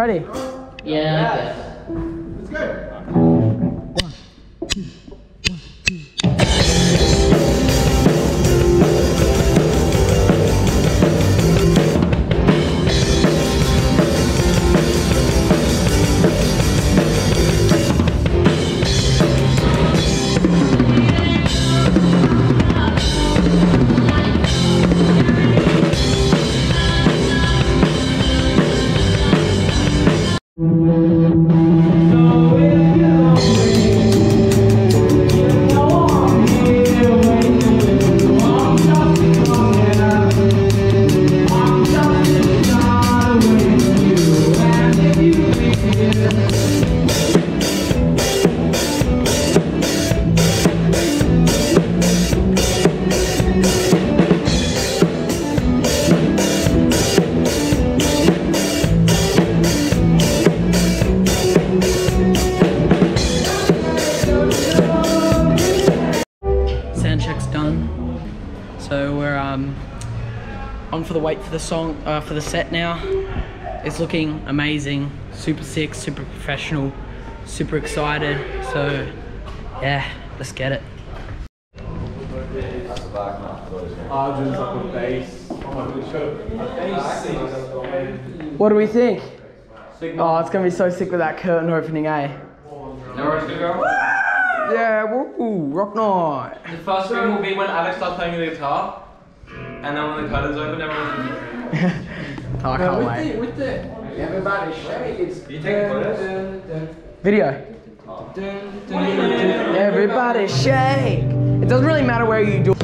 ready. Yeah, Sound um, on for the wait for the song, uh, for the set now. It's looking amazing, super sick, super professional, super excited. So yeah, let's get it. Arjun's like a bass. My god, it's got a bass six. What do we think? Oh, it's gonna be so sick with that curtain opening, eh? Everyone's gonna go. Yeah, woo, rock night. The first scream will be when Alex starts playing the guitar, and then when the curtains open, everyone's. I can't wait. With the everybody shake, it's You take photos? Video. Everybody shake. It doesn't really matter where you do.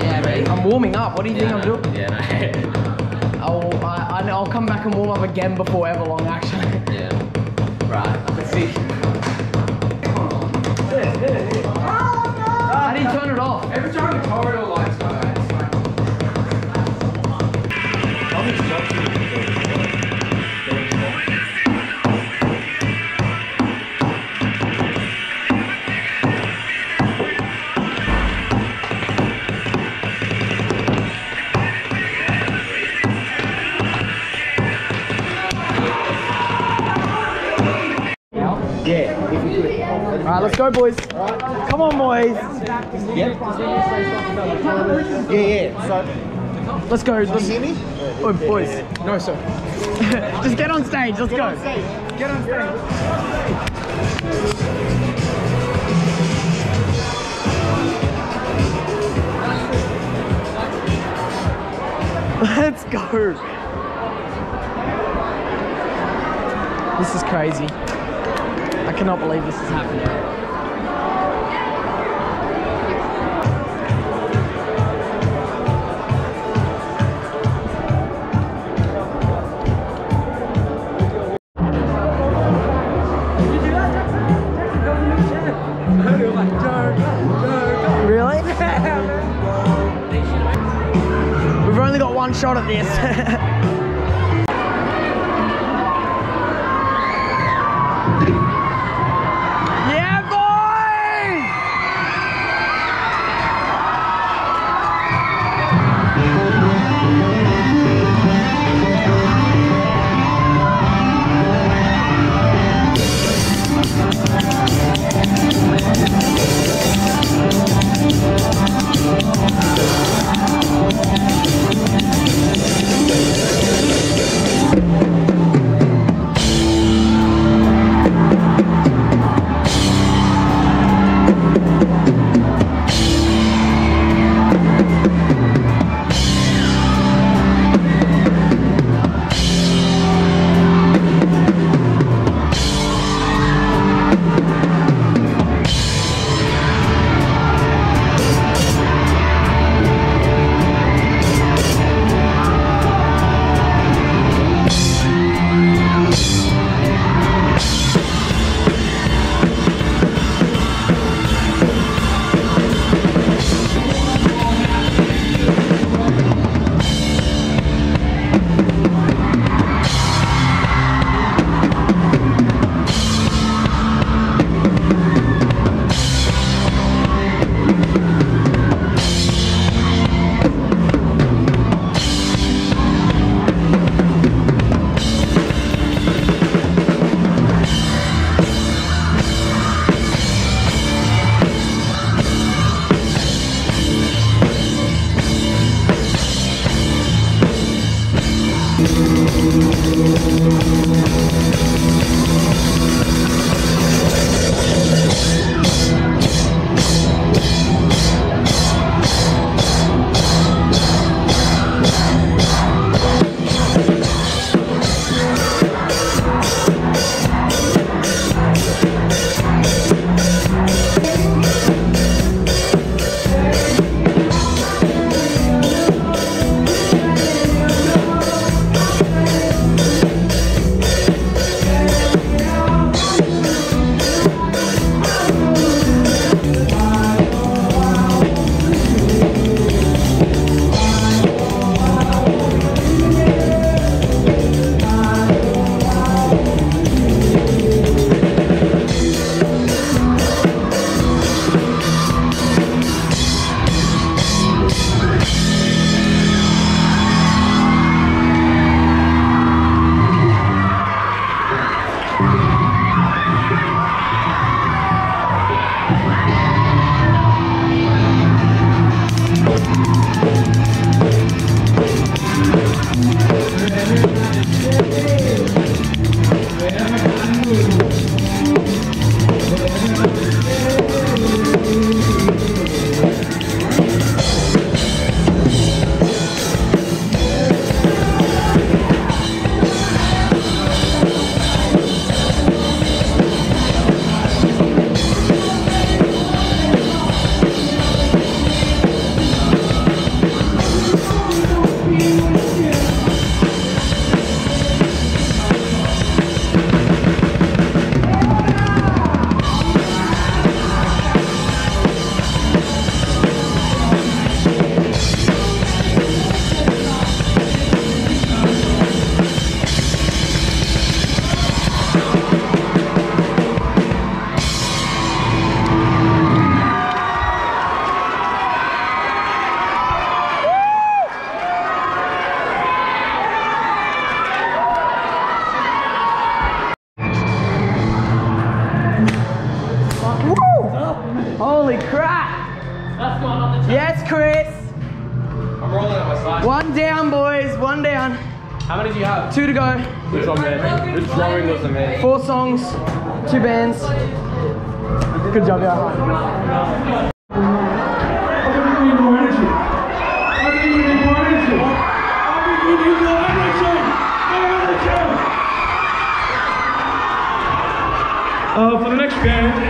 Yeah, mate. I'm warming up. What do you think I'm doing? Yeah, no. I'll, I, I- I'll come back and warm up again before Everlong, actually. yeah. Right. Let's see. Turn it off? Every time the corridor lights go out, it's like. All right, let's go, boys. On, boys. Yeah, yeah. So, Let's go. Let's hear me? Oh, boys. No, sir. Just get on stage. Let's go. Get on stage. Let's go. This is crazy. I cannot believe this is happening. Shot at this. One down, boys. One down. How many do you have? Two to go. Good job, man. Good drawing was amazing. Four songs, two bands. Good job, yeah. Uh, for the next band,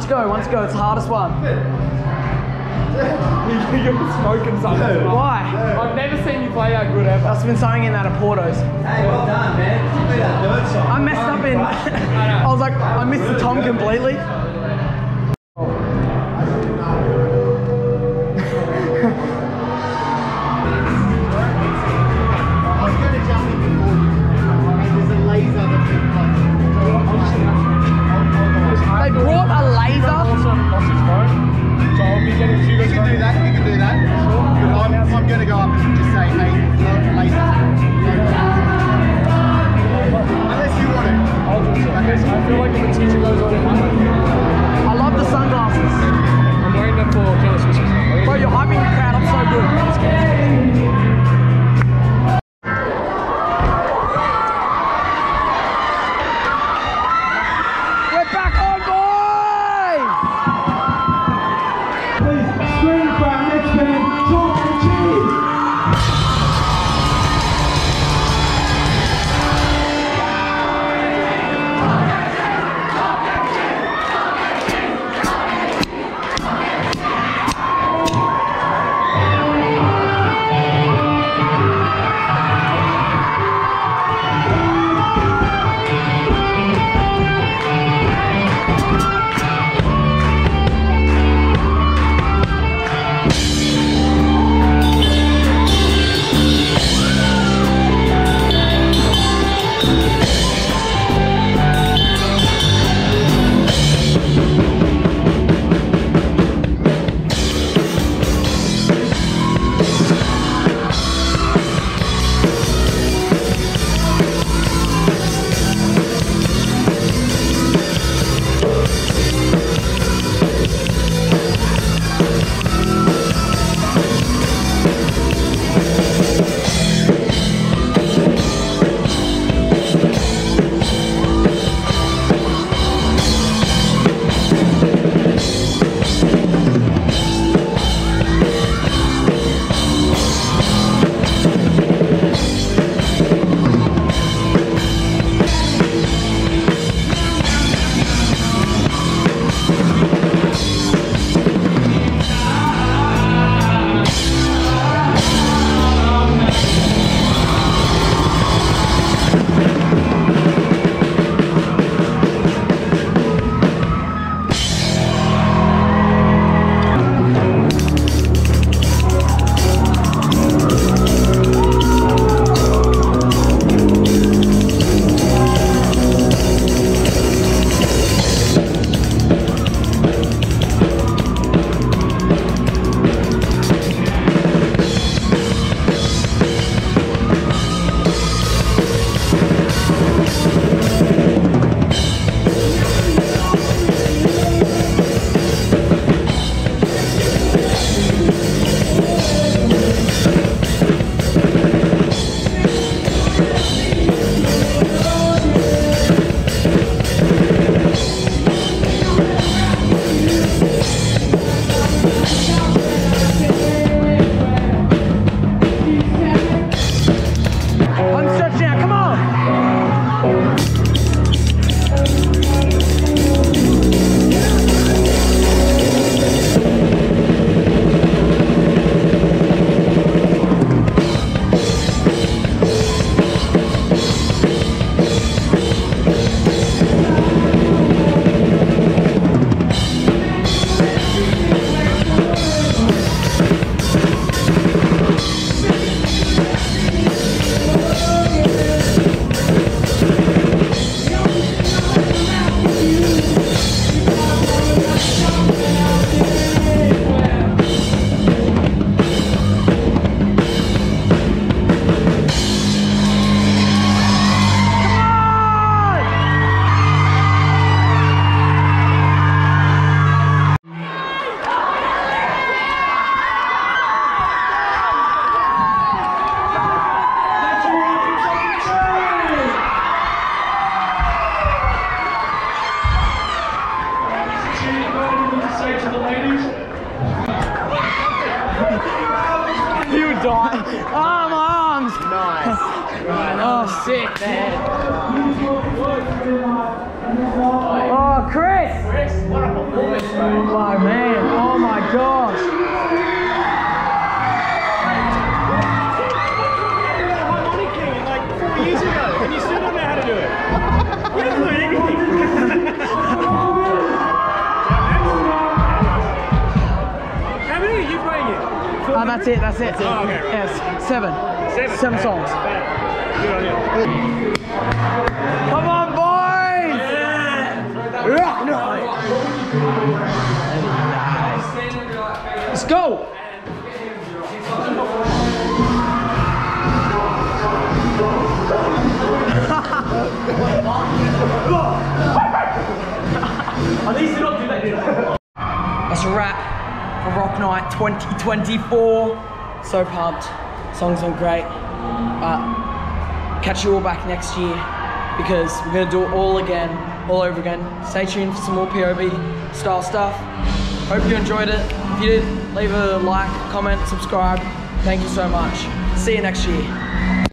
to go. One to go. It's the hardest one. you're smoking something. Why? I've never seen you play that good ever. Must have been something in that of Portos. Hey, well done, man. Particularly that third song. I messed up in. I was like, I missed the tom completely. That's it, that's it. Oh, okay, right. Yes, seven. Seven. Seven songs. Good on you. Come on, boys! Rock night. Let's go! Night 2024. So pumped. Songs went great. Catch you all back next year because we're gonna do it all again, all over again. Stay tuned for some more POV style stuff. Hope you enjoyed it. If you did, leave a like, comment, subscribe. Thank you so much. See you next year.